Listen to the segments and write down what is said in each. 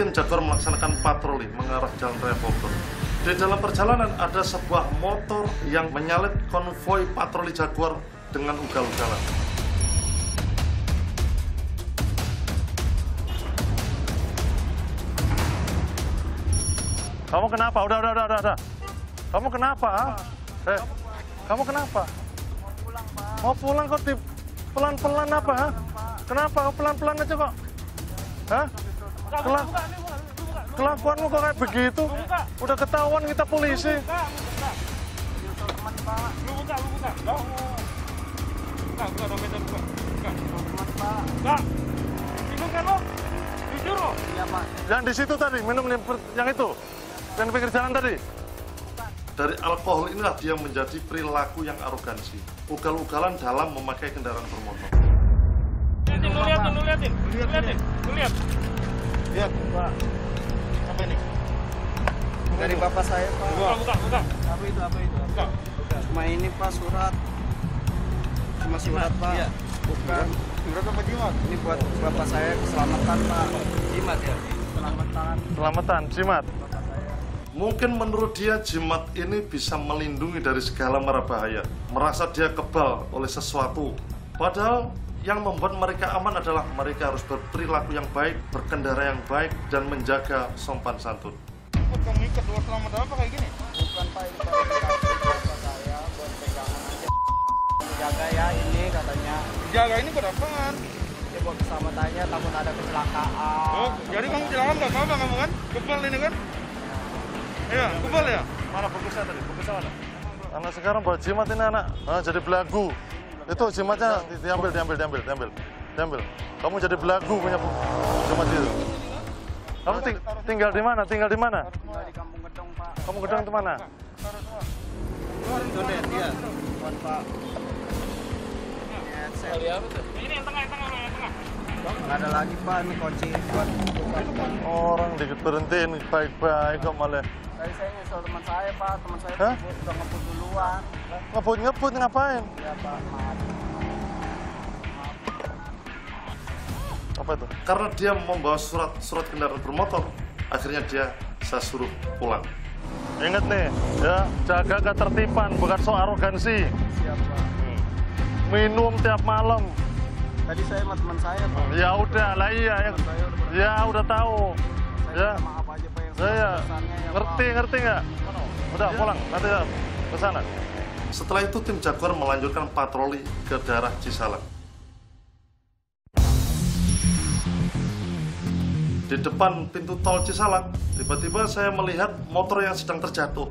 tim Jaguar melaksanakan patroli mengarah Jalan Raya Bogor. Di dalam perjalanan ada sebuah motor yang menyalip konvoi patroli Jaguar dengan ugal-ugalan. Kamu kenapa? Udah, udah, udah, udah. udah. Kamu kenapa? ah? Eh, kamu kenapa? Mau pulang kok di pelan-pelan apa? ah? Kenapa pelan-pelan aja kok? Hah? Kela kelakuanmu kok kayak begitu? Udah ketahuan kita polisi. Lu buka, lu buka. Buka, buka dompetnya, buka. Buka. Buka. Bingung kan lo? Jujur lo? Yang di situ tadi, minum yang, itu. Yang di pinggir jalan tadi. Dari alkohol inilah dia menjadi perilaku yang arogansi. Ugal-ugalan dalam memakai kendaraan bermotor. Liatin, lu liatin, lu liatin. Lu liatin, lu liat. Iya, Pak. Apa ini? Dari bapak saya, Pak. Buka, buka, buka. Apa itu? Apa itu? Buka. Cuma ini, Pak, surat. Cuma surat, Pak. Iya. Bukan. Surat apa jimat? Ini buat bapak saya keselamatan, Pak. Jimat ya? Keselamatan Selamatan, jimat. bapak saya. Mungkin menurut dia jimat ini bisa melindungi dari segala mara bahaya. Merasa dia kebal oleh sesuatu. Padahal yang membuat mereka aman adalah mereka harus berperilaku yang baik, berkendara yang baik, dan menjaga sopan santun. Ikat dua apa kayak gini? Bukan, Pak. Ini saya buat pegangan aja. Jaga ya ini katanya. Jaga ini buat apaan? Ini buat keselamatannya, takut ada kecelakaan. Oh, jadi kamu kecelakaan nggak apa kamu kan? Kebal ini kan? Iya, kebal ya? Mana bungkusnya tadi? Bungkusnya mana? Anak sekarang bawa jimat ini anak. Ah, jadi belagu. Itu jimatnya di- diambil, diambil, diambil, diambil. Diambil. Kamu jadi belagu punya jimat itu. Kamu ting- tinggal di mana? Tinggal di mana? Tinggal di Kampung Gedong, Pak. Di mana? Itu Pak. Ini yang tengah, yang tengah, yang tengah. Nggak ada lagi, Pak. Ini kunci buat. Orang dikit berhentiin baik-baik kok malah Tadi saya nyusul teman saya, Pak. Teman saya Hah? ngebut, udah ngebut duluan. Ngebut-ngebut ngapain? Ya, Pak. Maaf. Apa itu? Karena dia membawa surat-surat kendaraan bermotor, akhirnya dia saya suruh pulang. Ingat nih, ya jaga ketertiban, bukan soal arogansi. Siap, Pak. Minum tiap malam. Tadi saya sama teman saya, Pak. Ya udah, lah iya yang ya udah tahu. Saya Ya, maaf aja, Pak. Yang saya sebesar-besarnya ya, ngerti Pak. ngerti nggak? Udah pulang, nanti ya ke sana. Setelah itu tim Jaguar melanjutkan patroli ke daerah Cisalak. Di depan pintu tol Cisalak, tiba-tiba saya melihat motor yang sedang terjatuh.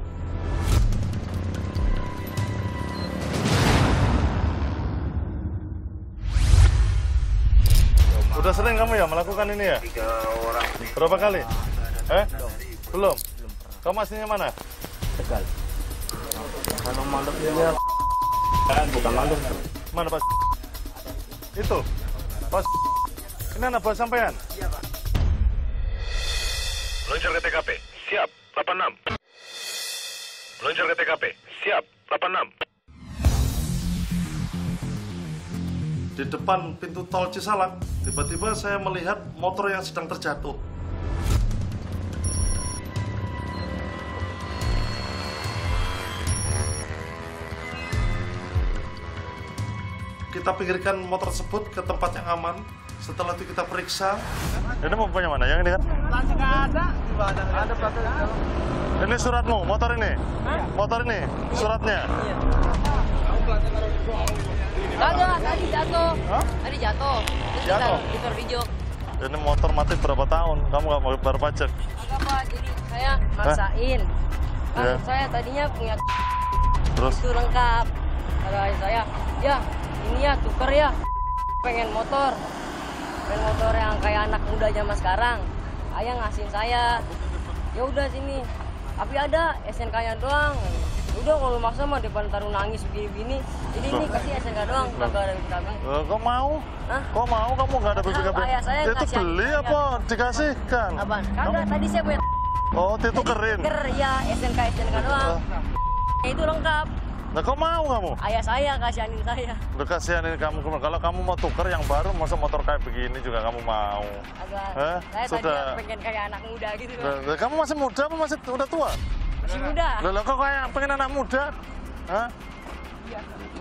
Udah sering kamu ya melakukan ini ya? Tiga orang. Berapa kali? Eh? Belum. Kamu aslinya mana? Tegal. Kalau malam kan bukan malam. Mana Pak? Itu. Pas. Ini anak buah sampean. Meluncur ke TKP. Siap. 86. Meluncur ke TKP. Siap. 86. Di depan pintu tol Cisalak, tiba-tiba saya melihat motor yang sedang terjatuh. Kita pinggirkan motor tersebut ke tempat yang aman. Setelah itu kita periksa, Ini mau punya mana? Yang ini kan? ada. Ada plastik. Ini suratmu, motor ini. Motor ini, suratnya. Kagak, tadi jatuh. Tadi jatuh. Terus Jatuh? Kita video. Ini motor mati berapa tahun? Kamu nggak mau bayar pajak? Kagak pak, jadi saya maksain. Kan Ya. saya tadinya punya Terus? itu lengkap. Ayah saya, ya ya tuker ya. Pengen motor. Pengen motor yang kayak anak muda zaman sekarang. Ayah ngasihin saya. Ya udah sini. Tapi ada SNK-nya doang. Udah kalau maksa mah depan taruh nangis begini-begini. Jadi ini kasih SNK doang, kagak ada kami. Eh, kok mau? Hah? Kok mau kamu nggak ada BPKB? Ayah saya Itu beli saya. apa? Dikasihkan? Apaan? Kagak, tadi saya punya Oh, itu kerin. Ker ya SNK SNK doang. Itu lengkap. Nah, kok mau kamu? Ayah saya kasihanin saya. Udah kasihanin kamu. Kalau kamu mau tuker yang baru, masa motor kayak begini juga kamu mau? Agak Hah? saya Sudah. tadi pengen kayak anak muda gitu lah, Kamu masih muda apa masih udah tua? Masih muda. Lah, lah, kok kayak pengen anak muda? Hah?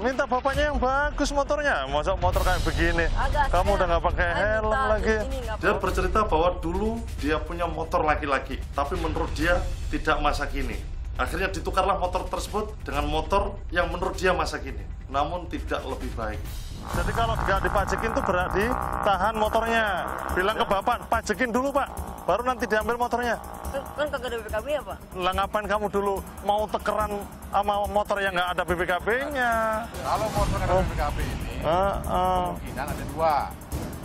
Minta bapaknya yang bagus motornya. Masa motor kayak begini? Agak Kamu udah nggak pakai helm lagi. ini Dia bercerita bahwa dulu dia punya motor laki-laki, tapi menurut dia tidak masa kini. Akhirnya ditukarlah motor tersebut dengan motor yang menurut dia masa kini, namun tidak lebih baik. Jadi kalau nggak dipajekin tuh berarti tahan motornya. Bilang ke bapak, pajekin dulu pak. Baru nanti diambil motornya. Kan, kan kagak ada BPKB ya pak? Lah ngapain kamu dulu mau tekeran sama motor yang nggak ada BPKB-nya? Kalau motor ada BPKB ini, Ah, ah. kemungkinan ada dua.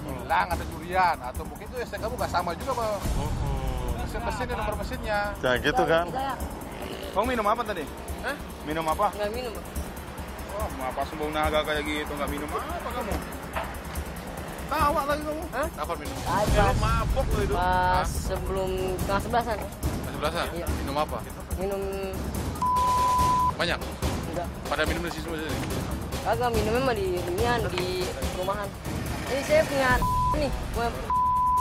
Hilang ada curian atau mungkin itu STNK kamu nggak sama juga Bang. Mesin mesinnya nomor mesinnya. Ya gitu kan. Kamu minum apa tadi? Hah? Minum apa? nggak minum. Wah, apa sumbang naga kayak gitu, nggak minum apa kamu? Tawa lagi kamu. Hah? Kapan minum? Minum mabok lo itu. pas sebelum tengah sebelasan Masih belasan? Iya. Minum apa? minum Banyak? enggak Pada minum di sini semua sini? kagak minumnya mah di inian di rumahan. Ini saya punya nih, punya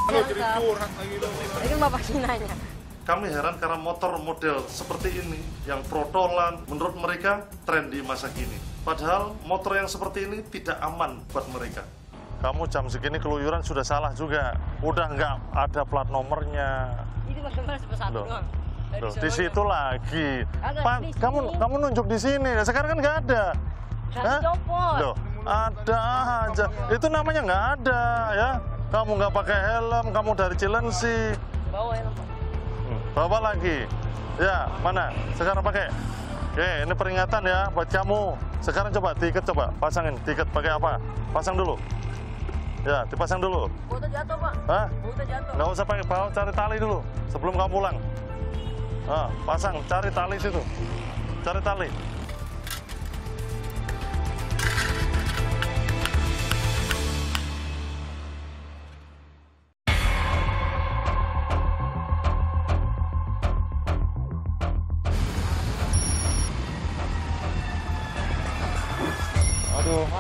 Lo jadi curhat lagi lo. Ini kan bapak kinanya. Kami heran karena motor model seperti ini yang protolan menurut mereka tren di masa kini. Padahal motor yang seperti ini tidak aman buat mereka. Kamu jam segini keluyuran sudah salah juga. Udah nggak ada plat nomornya. Itu mas cuma satu doang. Loh, di situ lagi. Agak Pak, di sini. kamu kamu nunjuk di sini. Nah, sekarang kan nggak ada. Hah? Loh, ada aja. Itu namanya nggak ada ya. Kamu nggak pakai helm, kamu dari Cilengsi. Bawa ya pak. Hmm, Bawa lagi. Ya, mana? Sekarang pakai. Oke, ini peringatan ya buat kamu. Sekarang coba tiket coba pasangin tiket pakai apa? Pasang dulu. Ya, dipasang dulu. Baunya jatuh pak. Hah? Jatuh. Nggak usah pakai bawa, cari tali dulu sebelum kamu pulang. Ah, pasang, cari tali situ. Cari tali.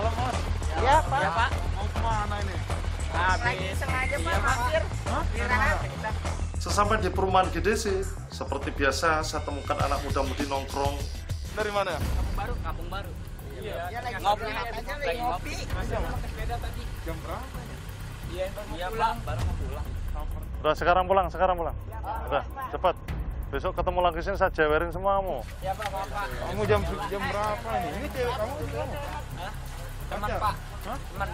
Aduh, Ya pak. Ya pak. Mau ke mana ini? Sesampai di perumahan GDC, seperti biasa saya temukan anak muda-mudi nongkrong Dari mana? Baru kampung baru. Iya. Ngopi lagi ngopi. Jam berapa? Iya, iya pak. Baru mau pulang. udah sekarang pulang, sekarang pulang. Udah, cepat. Besok ketemu lagi sini saya jewerin semua kamu. Ya pak, pak, pak. Kamu jam jam berapa ini? Ini cewek kamu itu kamu? Teman pak. Teman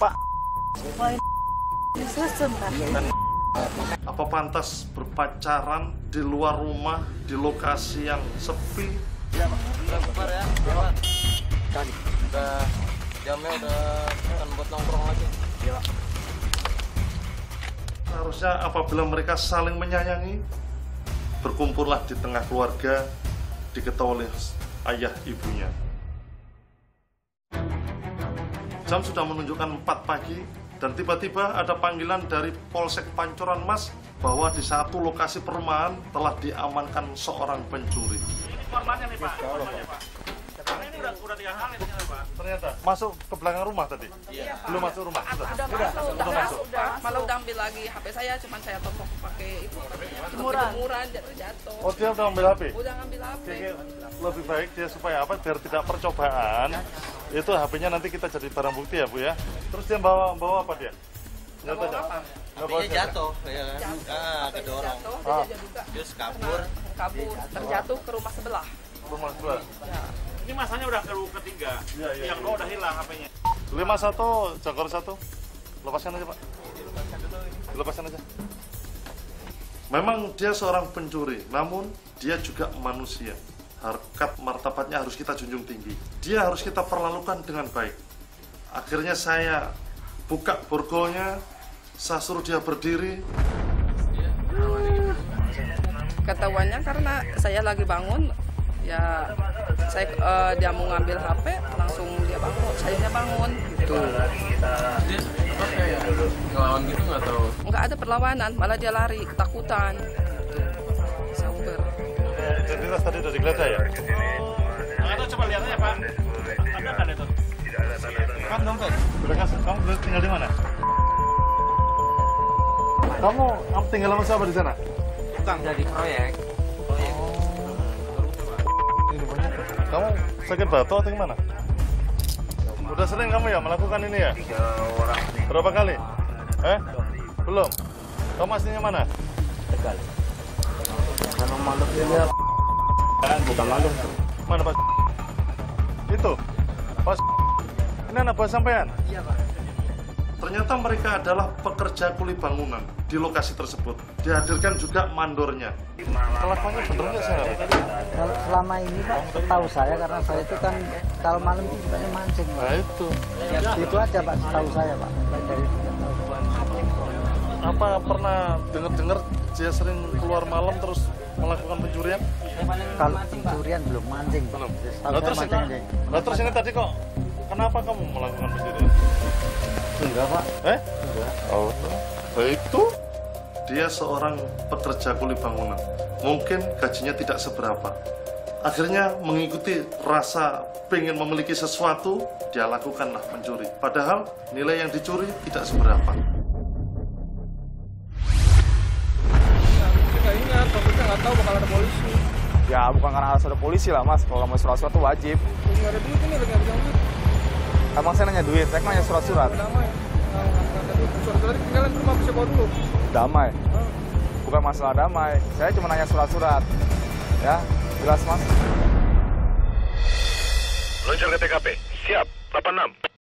pak. Apa pantas berpacaran di luar rumah di lokasi yang sepi? Sabar ya, sabar. Udah jamnya udah bukan buat nongkrong lagi. Seharusnya apabila mereka saling menyayangi, berkumpullah di tengah keluarga, diketahui oleh ayah ibunya. Jam sudah menunjukkan 4 pagi dan tiba-tiba ada panggilan dari Polsek Pancoran Mas bahwa di satu lokasi perumahan telah diamankan seorang pencuri. Ternyata masuk ke belakang rumah tadi. Belum masuk rumah. Sudah. udah masuk, udah masuk, udah. Malah udah ambil lagi HP saya, cuman saya topok pakai itu jemuran, jemuran jatuh jatuh. Oh dia udah ambil HP. Udah ngambil HP. Kayaknya lebih baik dia supaya apa biar tidak percobaan itu HP-nya nanti kita jadi barang bukti ya bu ya terus dia bawa bawa apa dia Nggak tahu, apa. Bawa senjata? jatuh ya kan ah kedorong Jatuh, Ah. dia juga terus kabur kabur, terjatuh ke rumah sebelah. rumah dua Ini masanya udah ke ketiga. Iya, iya, Yang dua udah hilang HP-nya. lima satu jagor satu. Lepaskan aja pak. Lepaskan aja. Memang dia seorang pencuri namun dia juga manusia. Harkat martabatnya harus kita junjung tinggi. Dia harus kita perlalukan dengan baik. Akhirnya saya buka borgolnya saya suruh dia berdiri. Ketahuannya karena saya lagi bangun, ya saya eh, dia mau ngambil HP langsung dia bangun sayanya bangun gitu Dia apa kayak ngelawan gitu nggak tahu. nggak ada perlawanan malah dia lari ketakutan gitu. saya uber Identitas tadi udah digeledah ya? Atau coba lihat aja pak. Ada kan itu? Kan dompet. Udah kasih, kamu tinggal di mana? Kamu kamu tinggal sama siapa di sana? Dari proyek. Kamu sakit batu atau gimana? Udah sering kamu ya melakukan ini ya? Berapa kali? Eh? Belum? Kamu aslinya mana? Tegal. Kalau malu dia bukan malu. Mana Pak? Itu? Pas Ini anak buah sampean? Ternyata mereka adalah pekerja kuli bangunan di lokasi tersebut. Dihadirkan juga mandornya. Kelakuannya bener nggak sih? Kalau selama ini Pak, tahu saya karena saya itu kan kalau malam itu sukanya mancing Pak. Nah itu. Itu aja Pak, tahu saya Pak. Dari Apa pernah dengar-dengar dia sering keluar malam terus melakukan pencurian? kalau pencurian belum mancing. Belum. Lah saya terus, mancing aja. lah terus ini tadi kok kenapa kamu melakukan pencurian? Enggak Pak. Eh? Oh. Nah, itu Dia seorang pekerja kuli bangunan. Mungkin gajinya tidak seberapa. Akhirnya mengikuti rasa pengen memiliki sesuatu, dia lakukanlah mencuri. Padahal nilai yang dicuri tidak seberapa. Kita nggak ingat, tapi kita nggak tahu bakal ada polisi. Ya bukan karena harus ada polisi lah mas, kalau mau surat-surat itu wajib. Nggak ada duit ini, nggak bisa duit. Emang saya nanya duit, saya kan nanya surat-surat. Bawa dulu. Damai. Bukan masalah damai, saya cuma nanya surat-surat. Ya, jelas mas. Meluncur ke TKP. Siap. 86.